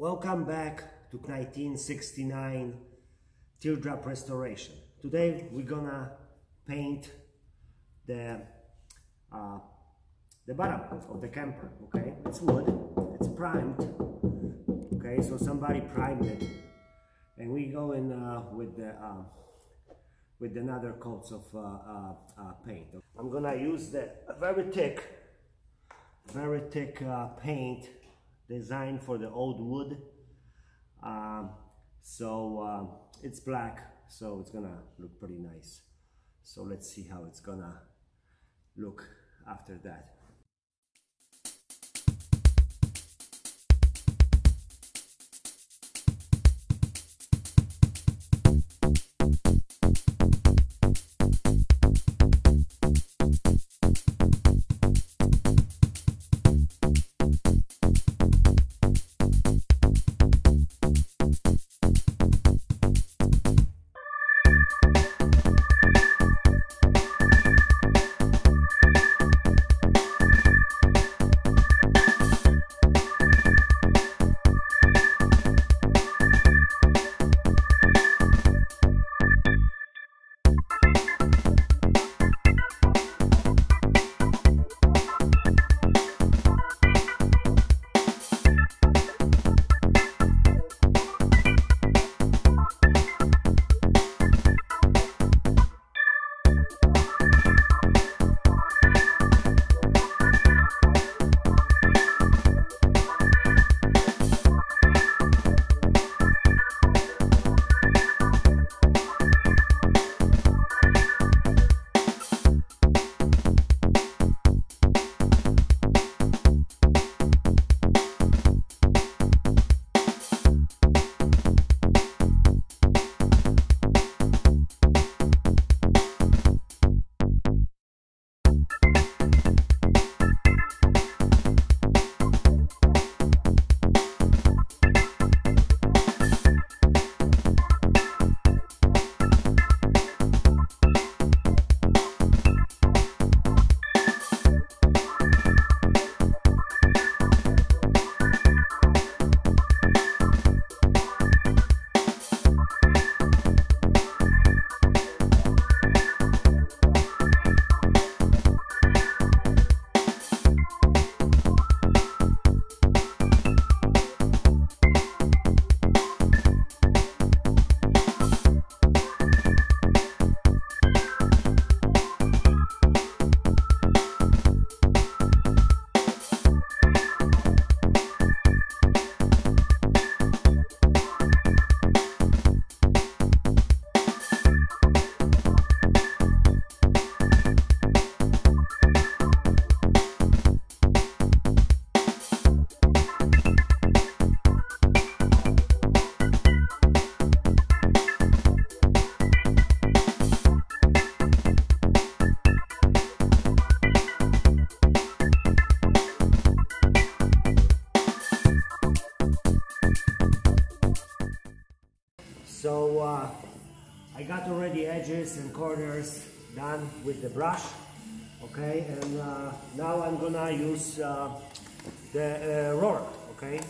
Welcome back to 1969 teardrop restoration. Today we're gonna paint the uh, the bottom of the camper. Okay, it's wood, it's primed. Okay, so somebody primed it, and we go in uh, with the uh, with another coats of uh, uh, uh, paint. I'm gonna use the very thick, very thick paint designed for the old wood. Um, so uh, it's black, so it's gonna look pretty nice. So let's see how it's gonna look after that. Corners done with the brush. Okay, and uh, now I'm gonna use uh, the uh, roller. Okay,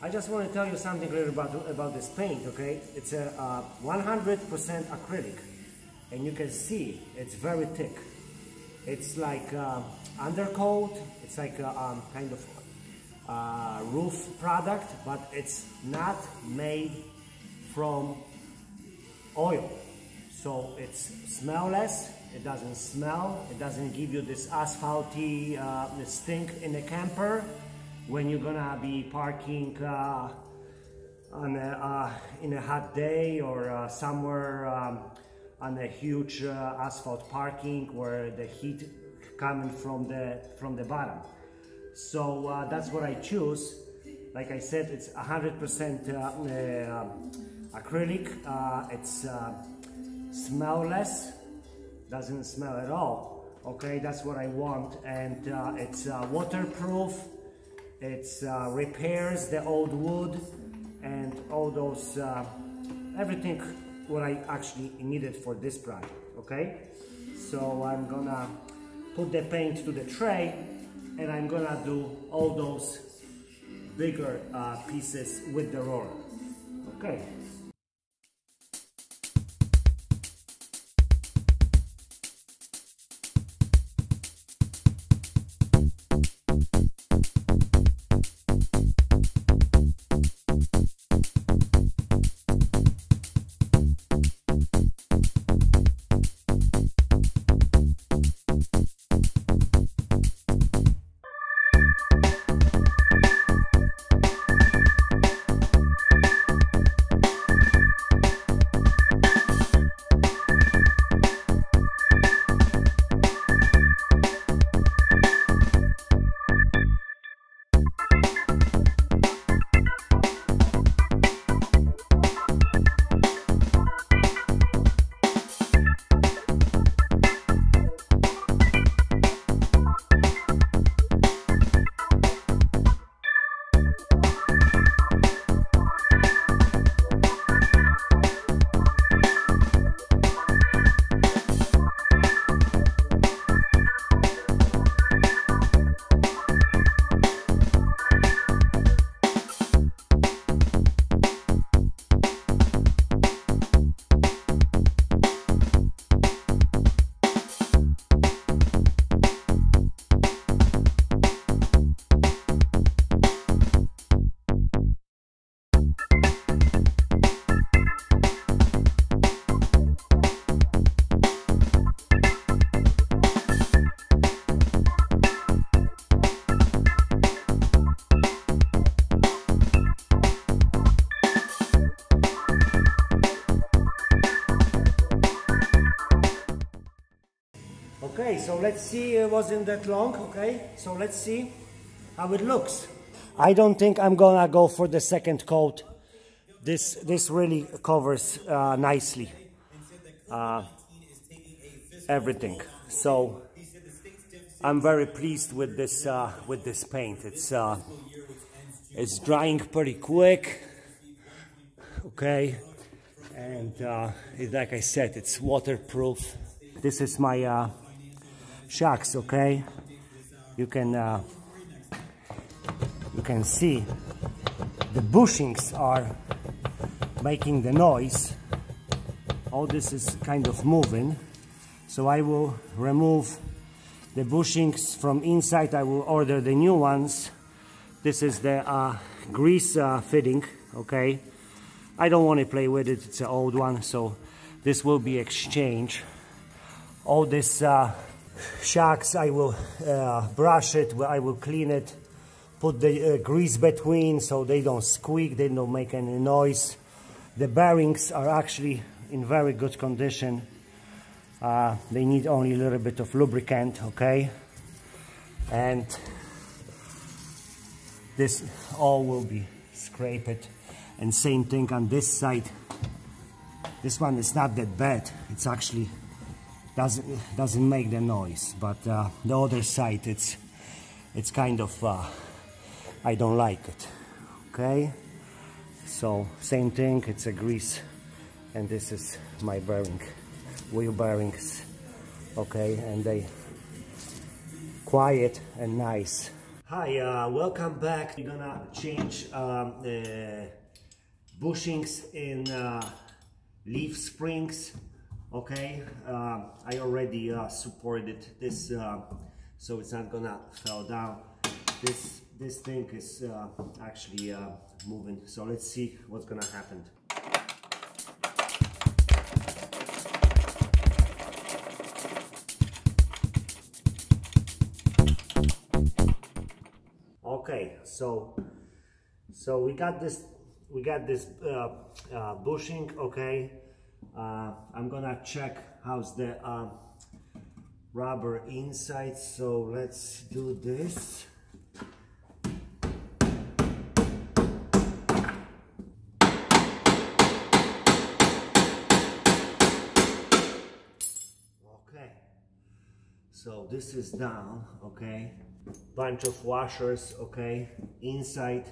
I just want to tell you something little about about this paint. Okay, it's a 100% uh, acrylic, and you can see it's very thick. It's like uh, undercoat. It's like a um, kind of uh, roof product, but it's not made from oil. So it's smellless, it doesn't smell, it doesn't give you this asphalty uh, stink in the camper when you're gonna be parking uh, on a, uh, in a hot day or uh, somewhere um, on a huge uh, asphalt parking where the heat coming from the from the bottom. So uh, that's what I choose. Like I said, it's 100% acrylic uh, it's uh, smellless doesn't smell at all. Okay that's what I want. And uh, it's uh, waterproof. It's uh, repairs the old wood and all those uh, everything what I actually needed for this project okay? So I'm gonna put the paint to the tray and I'm gonna do all those bigger uh, pieces with the roller. Okay. So let's see, it wasn't that long, okay? So let's see how it looks. I don't think I'm gonna go for the second coat. This, this really covers uh, nicely uh, everything. So I'm very pleased with this, uh, with this paint. It's, uh, it's drying pretty quick, okay? And uh, like I said, it's waterproof. This is my uh, shocks okay? You can uh, you can see the bushings are making the noise. All this is kind of moving. So I will remove the bushings from inside. I will order the new ones. This is the uh, grease uh, fitting okay? I don't want to play with it. It's an old one so this will be exchanged. All this uh, shocks I will uh, brush it I will clean it put the uh, grease between so they don't squeak they don't make any noise. The bearings are actually in very good condition. Uh, they need only a little bit of lubricant okay? And this all will be scraped. And same thing on this side. This one is not that bad. It's actually doesn't doesn't make the noise but uh, the other side it's it's kind of uh, I don't like it okay? So same thing it's a grease and this is my bearing wheel bearings okay? And they quiet and nice. Hi uh, welcome back. We're gonna change um, the bushings in uh, leaf springs okay uh, I already uh, supported this uh, so it's not gonna fall down. This this thing is uh, actually uh, moving. So let's see what's gonna happen. Okay so so we got this we got this uh, bushing okay uh, I'm gonna check how's the uh, rubber inside so let's do this. Okay. So this is down okay? Bunch of washers okay? Inside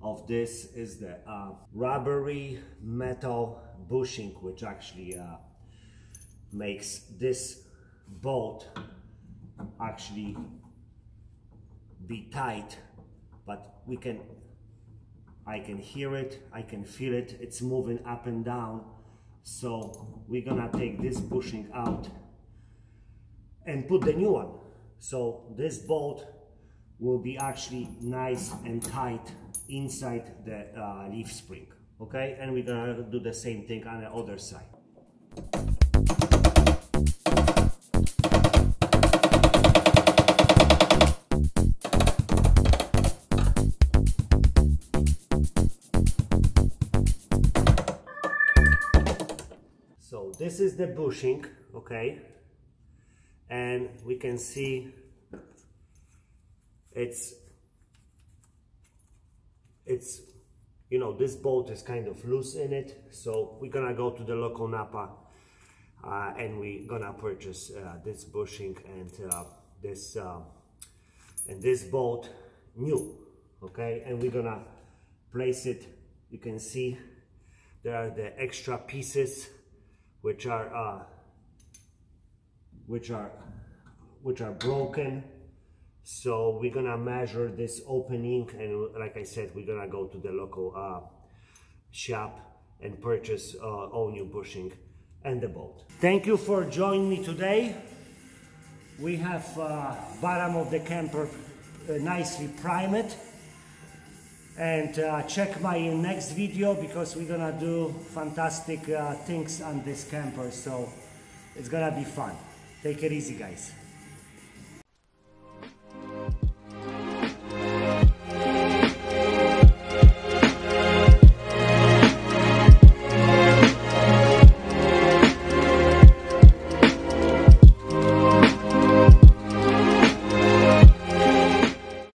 of this is the uh, rubbery metal bushing which actually uh, makes this bolt actually be tight but we can I can hear it I can feel it it's moving up and down. So we're gonna take this bushing out and put the new one. So this bolt will be actually nice and tight inside the uh, leaf spring okay? And we're gonna do the same thing on the other side. So this is the bushing okay? And we can see it's it's you know this bolt is kind of loose in it so we're gonna go to the local Napa uh, and we're gonna purchase uh, this bushing and uh, this uh, and this bolt new okay? And we're gonna place it you can see there are the extra pieces which are uh, which are which are broken so we're gonna measure this opening and like I said we're gonna go to the local uh, shop and purchase uh, all new bushing and the bolt thank you for joining me today. We have uh, bottom of the camper uh, nicely primed. And uh, check my next video because we're gonna do fantastic uh, things on this camper. So it's gonna be fun. Take it easy guys